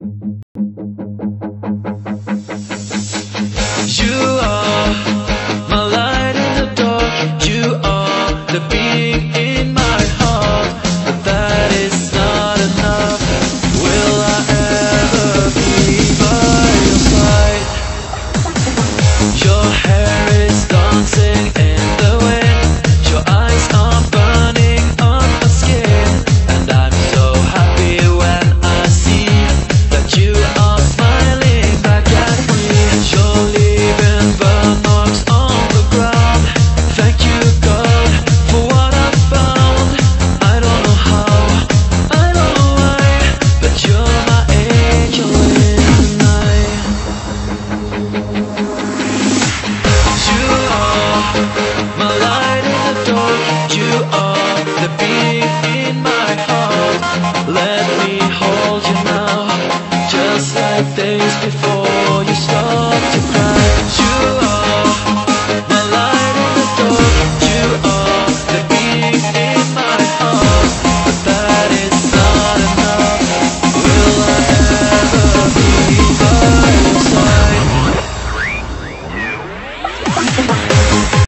You this before.